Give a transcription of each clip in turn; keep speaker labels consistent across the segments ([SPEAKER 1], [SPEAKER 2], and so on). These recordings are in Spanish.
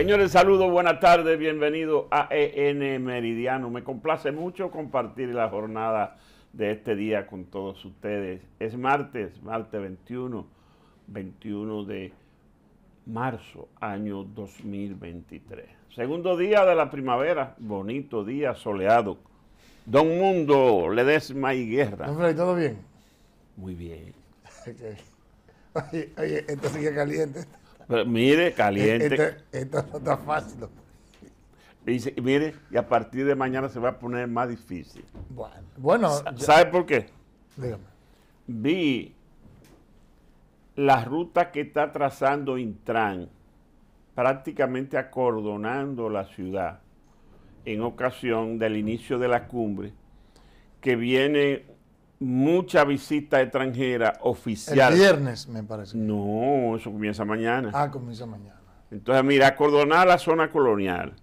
[SPEAKER 1] Señores, saludos, buenas tardes, bienvenido a EN Meridiano. Me complace mucho compartir la jornada de este día con todos ustedes. Es martes, martes 21, 21 de marzo, año 2023. Segundo día de la primavera, bonito día soleado. Don Mundo, Ledesma y Guerra.
[SPEAKER 2] Don ¿todo bien?
[SPEAKER 1] Muy bien.
[SPEAKER 2] Oye, oye, esto sigue caliente.
[SPEAKER 1] Pero mire, caliente.
[SPEAKER 2] Esto, no está fácil.
[SPEAKER 1] Y, mire, y a partir de mañana se va a poner más difícil.
[SPEAKER 2] Bueno, bueno
[SPEAKER 1] ¿sabe por qué?
[SPEAKER 2] Dígame.
[SPEAKER 1] Vi la ruta que está trazando Intran, prácticamente acordonando la ciudad en ocasión del inicio de la cumbre, que viene mucha visita extranjera oficial.
[SPEAKER 2] El viernes, me parece.
[SPEAKER 1] No, eso comienza mañana.
[SPEAKER 2] Ah, comienza mañana.
[SPEAKER 1] Entonces, mira, acordonar la zona colonial,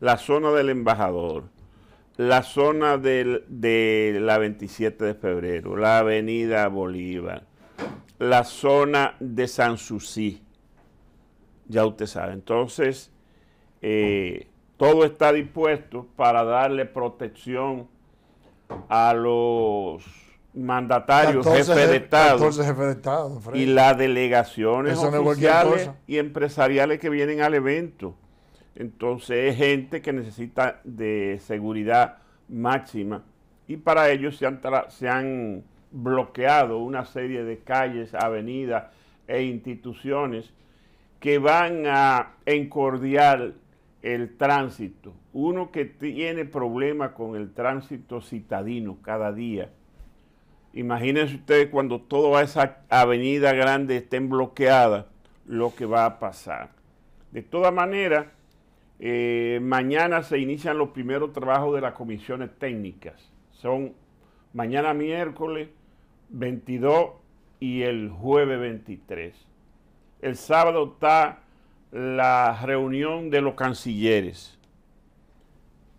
[SPEAKER 1] la zona del embajador, la zona de la 27 de febrero, la avenida Bolívar, la zona de San Susi. Ya usted sabe. Entonces, eh, todo está dispuesto para darle protección a los mandatarios, jefes de Estado, y las delegaciones oficiales y empresariales que vienen al evento. Entonces es gente que necesita de seguridad máxima y para ello se han, se han bloqueado una serie de calles, avenidas e instituciones que van a encordiar el tránsito. Uno que tiene problemas con el tránsito citadino cada día Imagínense ustedes cuando toda esa avenida grande estén bloqueada, lo que va a pasar. De todas maneras, eh, mañana se inician los primeros trabajos de las comisiones técnicas. Son mañana miércoles 22 y el jueves 23. El sábado está la reunión de los cancilleres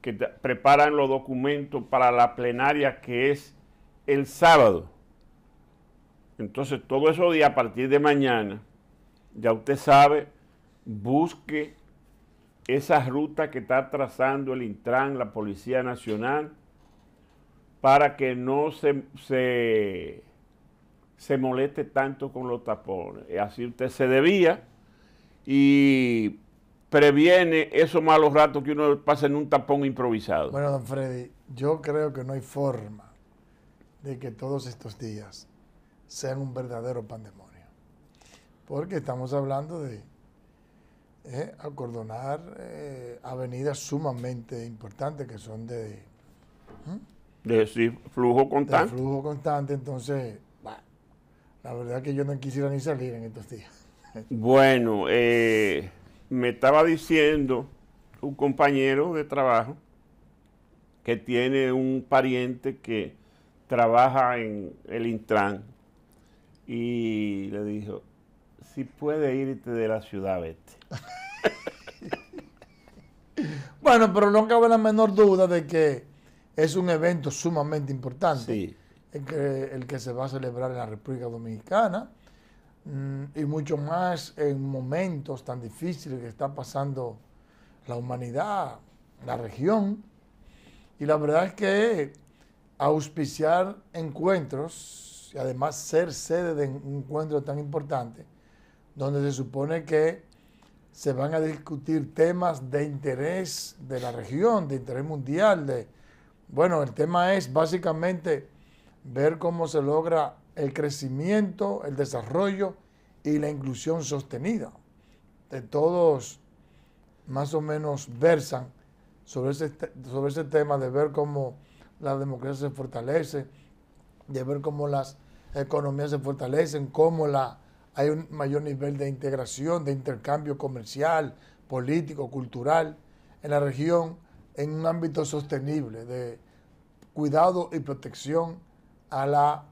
[SPEAKER 1] que preparan los documentos para la plenaria que es el sábado. Entonces, todo eso días a partir de mañana, ya usted sabe, busque esa ruta que está trazando el Intran, la Policía Nacional, para que no se, se, se moleste tanto con los tapones. Así usted se debía y previene esos malos ratos que uno pasa en un tapón improvisado.
[SPEAKER 2] Bueno, don Freddy, yo creo que no hay forma de que todos estos días sean un verdadero pandemonio. Porque estamos hablando de eh, acordonar eh, avenidas sumamente importantes que son de...
[SPEAKER 1] De flujo constante.
[SPEAKER 2] De flujo constante, entonces, la verdad que yo no quisiera ni salir en estos días.
[SPEAKER 1] Bueno, eh, me estaba diciendo un compañero de trabajo que tiene un pariente que trabaja en el Intran y le dijo, si puede irte de la ciudad, vete.
[SPEAKER 2] bueno, pero no cabe la menor duda de que es un evento sumamente importante. El, que, el que se va a celebrar en la República Dominicana mm, y mucho más en momentos tan difíciles que está pasando la humanidad, la región. Y la verdad es que auspiciar encuentros y además ser sede de un encuentro tan importante, donde se supone que se van a discutir temas de interés de la región, de interés mundial. De, bueno, el tema es básicamente ver cómo se logra el crecimiento, el desarrollo y la inclusión sostenida. De todos más o menos versan sobre ese, sobre ese tema de ver cómo la democracia se fortalece, de ver cómo las economías se fortalecen, cómo la, hay un mayor nivel de integración, de intercambio comercial, político, cultural en la región en un ámbito sostenible de cuidado y protección a la,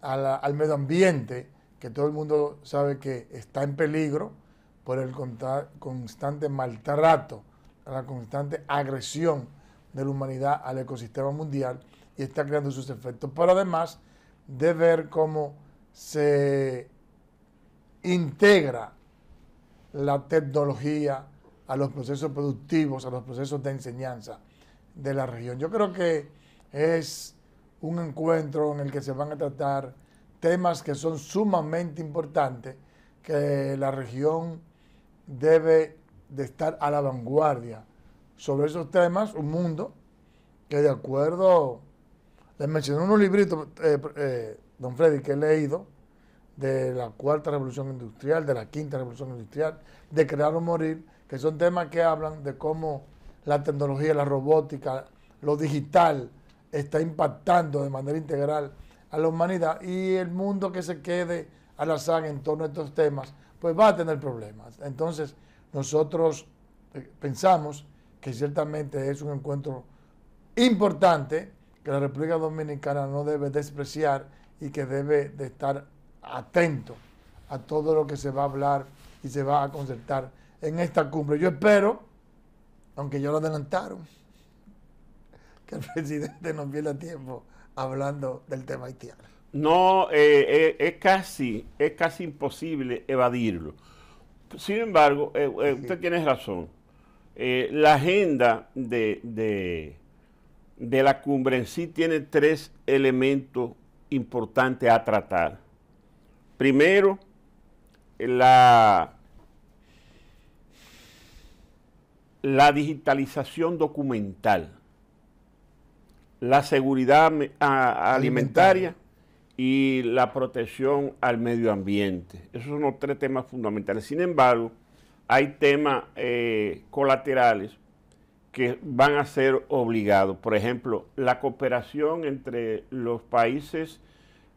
[SPEAKER 2] al medio ambiente, que todo el mundo sabe que está en peligro por el constante maltrato, la constante agresión de la humanidad al ecosistema mundial y está creando sus efectos. Pero además de ver cómo se integra la tecnología, a los procesos productivos, a los procesos de enseñanza de la región. Yo creo que es un encuentro en el que se van a tratar temas que son sumamente importantes, que la región debe de estar a la vanguardia sobre esos temas, un mundo que de acuerdo, les mencioné unos libritos, eh, eh, don Freddy, que he leído, de la cuarta revolución industrial, de la quinta revolución industrial, de crear o morir, que son temas que hablan de cómo la tecnología, la robótica, lo digital está impactando de manera integral a la humanidad y el mundo que se quede a la saga en torno a estos temas, pues va a tener problemas. Entonces, nosotros eh, pensamos que ciertamente es un encuentro importante que la República Dominicana no debe despreciar y que debe de estar atento a todo lo que se va a hablar y se va a concertar en esta cumbre. Yo espero, aunque ya lo adelantaron, que el presidente no pierda tiempo hablando del tema haitiano.
[SPEAKER 1] No, eh, eh, es, casi, es casi imposible evadirlo. Sin embargo, eh, usted tiene razón. La agenda de, de, de la cumbre en sí tiene tres elementos importantes a tratar. Primero, la, la digitalización documental, la seguridad alimentaria y la protección al medio ambiente. Esos son los tres temas fundamentales. Sin embargo, hay temas eh, colaterales que van a ser obligados. Por ejemplo, la cooperación entre los países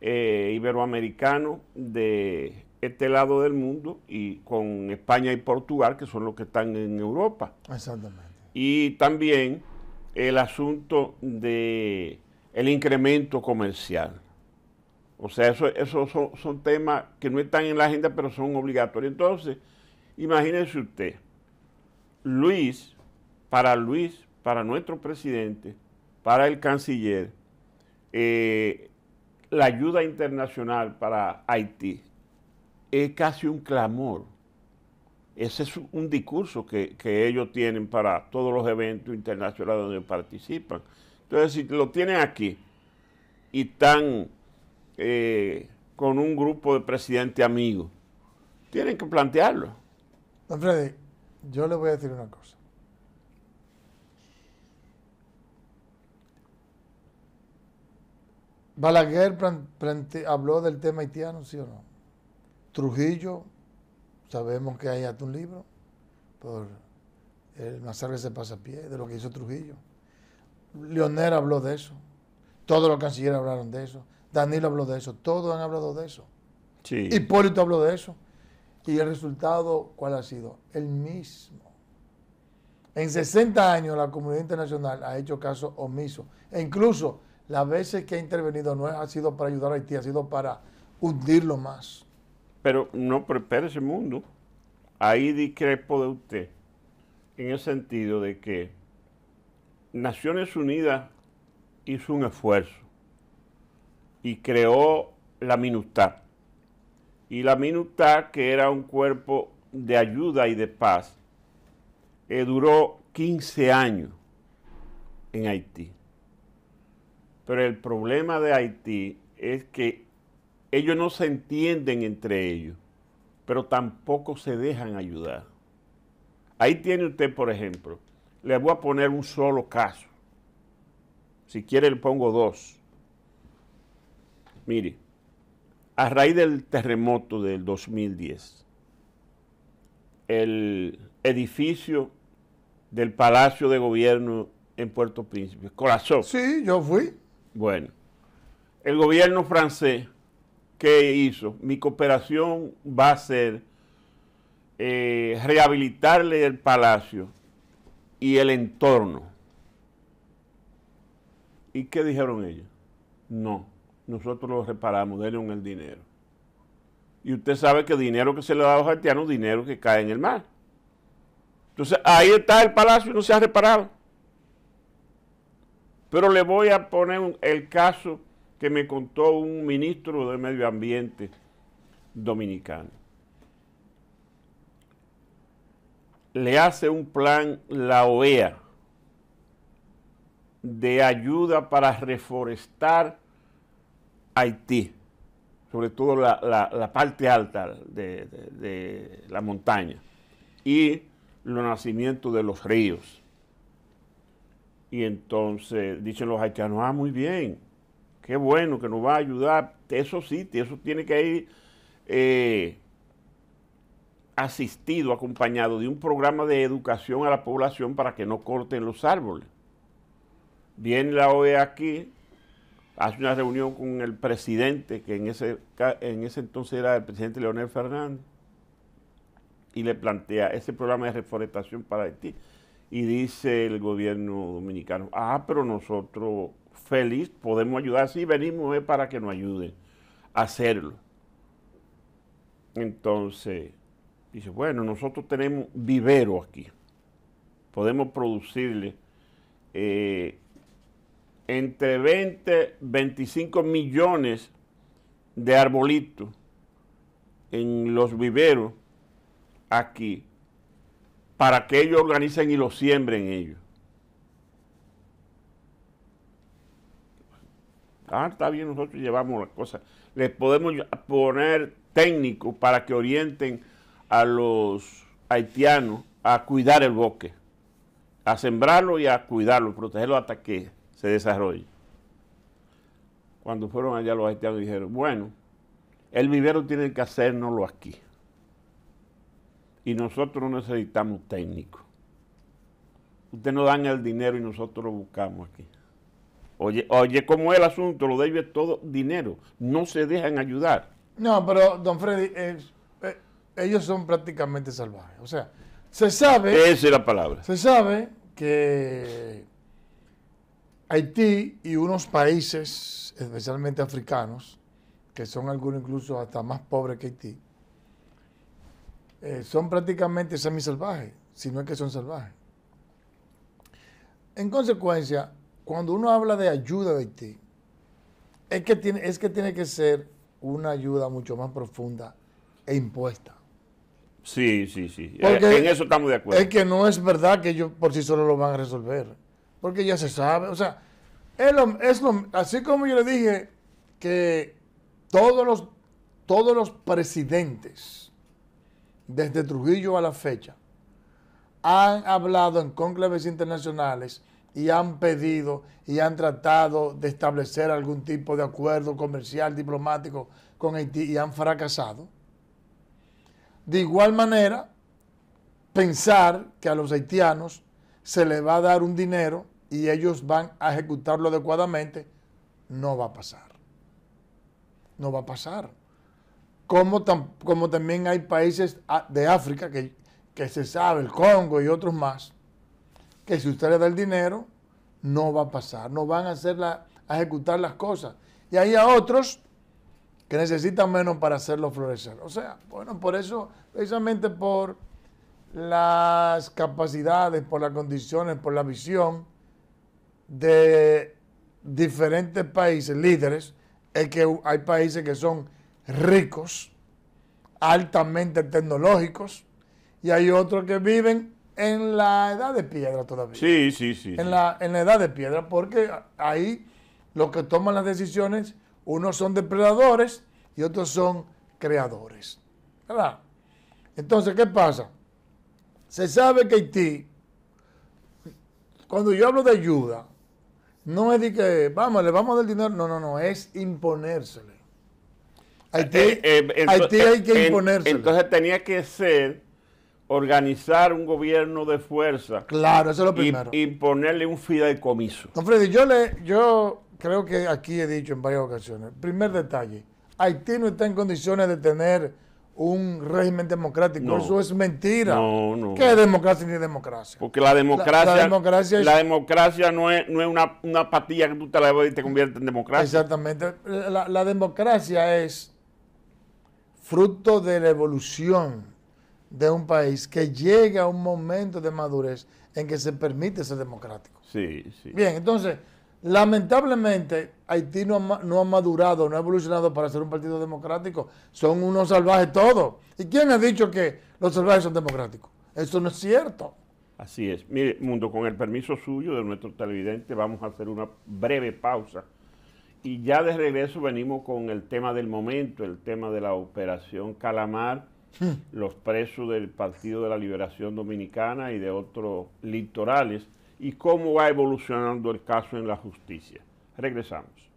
[SPEAKER 1] eh, iberoamericano de este lado del mundo y con España y Portugal, que son los que están en Europa.
[SPEAKER 2] Exactamente.
[SPEAKER 1] Y también el asunto de el incremento comercial. O sea, esos eso son, son, temas que no están en la agenda, pero son obligatorios. Entonces, imagínense usted, Luis, para Luis, para nuestro presidente, para el canciller, eh, la ayuda internacional para Haití es casi un clamor. Ese es un discurso que, ellos tienen para todos los eventos internacionales donde participan. Entonces, si lo tienen aquí y están eh, con un grupo de presidentes amigos, tienen que plantearlo.
[SPEAKER 2] Don Freddy, yo le voy a decir una cosa. Balaguer habló del tema haitiano, ¿sí o no? Trujillo, sabemos que hay hasta un libro por el masacre se pasa a pie, de lo que hizo Trujillo. Leonel habló de eso. Todos los cancilleres hablaron de eso. Danilo habló de eso. Todos han hablado de eso. Sí. Hipólito habló de eso. Y el resultado, ¿cuál ha sido? El mismo. En 60 años la comunidad internacional ha hecho caso omiso. E incluso las veces que ha intervenido no ha sido para ayudar a Haití, ha sido para hundirlo más.
[SPEAKER 1] Pero no, pero ese mundo. Ahí discrepo de usted en el sentido de que Naciones Unidas hizo un esfuerzo y creó la MINUSTAD. Y la MINUSTAD, que era un cuerpo de ayuda y de paz, eh, duró 15 años en Haití. Pero el problema de Haití es que ellos no se entienden entre ellos, pero tampoco se dejan ayudar. Ahí tiene usted, por ejemplo, le voy a poner un solo caso. Si quiere le pongo dos. Mire, a raíz del terremoto del 2010, el edificio del Palacio de Gobierno en Puerto Príncipe colapsó.
[SPEAKER 2] Sí, yo fui.
[SPEAKER 1] Bueno, el gobierno francés, ¿qué hizo? Mi cooperación va a ser eh, rehabilitarle el palacio y el entorno. ¿Y qué dijeron ellos? No, nosotros lo reparamos, denle el dinero. Y usted sabe que el dinero que se le da a los haitianos dinero que cae en el mar. Entonces ahí está el palacio y no se ha reparado. Pero le voy a poner el caso que me contó un ministro de Medio Ambiente dominicano. le hace un plan la OEA de ayuda para reforestar Haití, sobre todo la, parte alta de, la montaña, y los nacimientos de los ríos. Y entonces dicen los haitianos, ah, muy bien, qué bueno que nos va a ayudar. Eso sí, eso tiene que ir eh, asistido, acompañado de un programa de educación a la población para que no corten los árboles viene la OEA aquí, hace una reunión con el presidente, que en ese, en ese entonces era el presidente Leonel Fernández, y le plantea ese programa de reforestación para Haití. Y dice el gobierno dominicano, ah, pero nosotros feliz podemos ayudar, sí, venimos para que nos ayuden a hacerlo. Entonces, dice, bueno, nosotros tenemos vivero aquí, podemos producirle eh, entre 20, 25 millones de arbolitos en los viveros aquí para que ellos organicen y lo siembren ellos. Ah, está bien, nosotros llevamos las cosas. Les podemos poner técnicos para que orienten a los haitianos a cuidar el bosque, a sembrarlo y a cuidarlo, protegerlo hasta que se desarrolle. Cuando fueron allá los haitianos dijeron, bueno, el vivero tiene que hacérnoslo aquí. Y nosotros no necesitamos técnicos. Ustedes nos dan el dinero y nosotros lo buscamos aquí. Oye, oye, ¿cómo es el asunto? Lo de ellos es todo dinero. No se dejan ayudar.
[SPEAKER 2] No, pero, don Freddy, eh, ellos son prácticamente salvajes. O sea, se sabe...
[SPEAKER 1] Esa es la palabra.
[SPEAKER 2] Se sabe que Haití y unos países, especialmente africanos, que son algunos incluso hasta más pobres que Haití, eh, son prácticamente semisalvajes, si no es que son salvajes. En consecuencia, cuando uno habla de ayuda de Haití, es que tiene, es que, tiene que ser una ayuda mucho más profunda e impuesta.
[SPEAKER 1] Sí, sí, sí. en eso estamos de acuerdo.
[SPEAKER 2] Es que no es verdad que ellos por sí solo lo van a resolver porque ya se sabe. O sea, es lo, así como yo le dije que todos los, todos los presidentes, desde Trujillo a la fecha, han hablado en cónclaves internacionales y han pedido y han tratado de establecer algún tipo de acuerdo comercial, diplomático con Haití y han fracasado. De igual manera, pensar que a los haitianos se les va a dar un dinero y ellos van a ejecutarlo adecuadamente, no va a pasar. No va a pasar. Como, como también hay países de África que, que se sabe, el Congo y otros más, que si usted le da el dinero, no va a pasar, no van a, hacer a ejecutar las cosas. Y hay otros que necesitan menos para hacerlo florecer. O sea, bueno, por eso, precisamente por las capacidades, por las condiciones, por la visión, de diferentes países líderes es que hay países que son ricos, altamente tecnológicos, y hay otros que viven en la edad de piedra todavía.
[SPEAKER 1] Sí, sí, sí.
[SPEAKER 2] En, La, en la edad de piedra, porque ahí los que toman las decisiones, unos son depredadores y otros son creadores. ¿Verdad? Entonces, ¿qué pasa? Se sabe que Haití, cuando yo hablo de ayuda, no es de que, vamos, le vamos a dar dinero. No, no, no, es imponérsele. Haití, eh, eh, eh, Haití hay que imponérsele.
[SPEAKER 1] Entonces tenía que ser organizar un gobierno de fuerza.
[SPEAKER 2] Claro, eso es lo primero.
[SPEAKER 1] Y, ponerle un fideicomiso.
[SPEAKER 2] Don Freddy, yo, le, yo creo que aquí he dicho en varias ocasiones. Primer detalle, Haití no está en condiciones de tener un régimen democrático. Eso es mentira.
[SPEAKER 1] No, no.
[SPEAKER 2] ¿Qué es democracia ni democracia?
[SPEAKER 1] Porque la democracia, la, democracia, la democracia no es, no es una, una, patilla que tú te la y te conviertes en democracia.
[SPEAKER 2] Exactamente. La, la, democracia es fruto de la evolución de un país que llega a un momento de madurez en que se permite ser democrático.
[SPEAKER 1] Sí, sí.
[SPEAKER 2] Bien, entonces Lamentablemente, Haití no ha, madurado, no ha evolucionado para ser un partido democrático. Son unos salvajes todos. ¿Y quién ha dicho que los salvajes son democráticos? Eso no es cierto.
[SPEAKER 1] Así es. Mire, Mundo, con el permiso suyo de nuestro televidente, vamos a hacer una breve pausa. Y ya de regreso venimos con el tema del momento, el tema de la operación Calamar, hmm. los presos del Partido de la Liberación Dominicana y de otros litorales, y cómo va evolucionando el caso en la justicia. Regresamos.